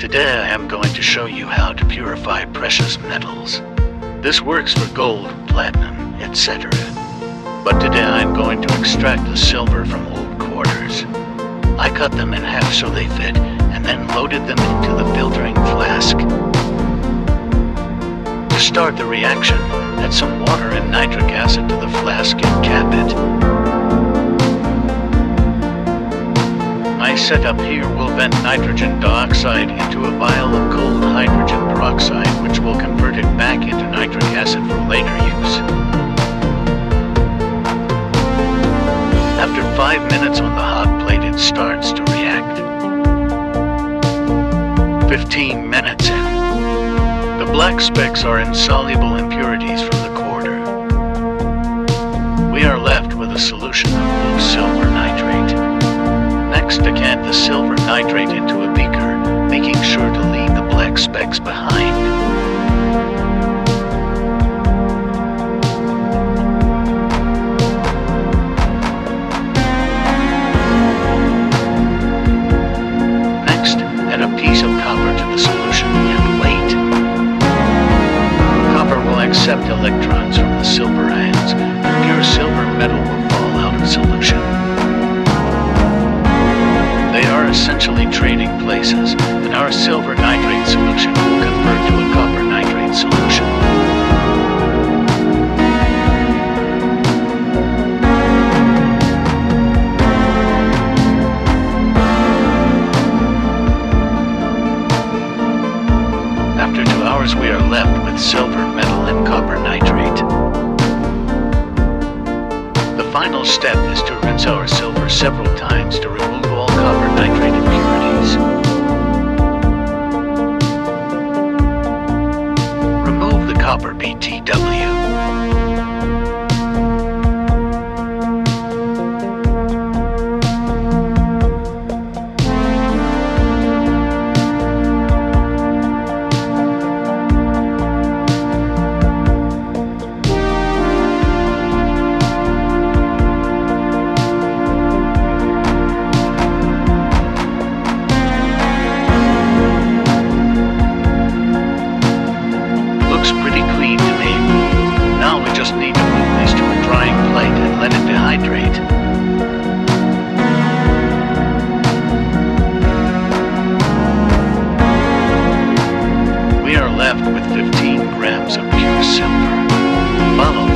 Today I am going to show you how to purify precious metals. This works for gold, platinum, etc. But today I am going to extract the silver from old quarters. I cut them in half so they fit, and then loaded them into the filtering flask. To start the reaction, add some water and nitric acid to the flask and cap it. Setup here will vent nitrogen dioxide into a vial of cold hydrogen peroxide, which will convert it back into nitric acid for later use. After 5 minutes on the hot plate, it starts to react. 15 minutes in. The black specks are insoluble impurities from the quarter. Making sure to leave the black specks behind. Next, add a piece of copper to the solution and wait. Copper will accept electrons from the silver ions, and pure silver metal will fall out of solution essentially trading places, and our silver nitrate solution will convert to a copper nitrate solution. After two hours we are left with silver, metal, and copper nitrate. The final step is to rinse our silver several times to remove copper nitrate impurities. Remove the copper BTW. left with 15 grams of pure silver. Follow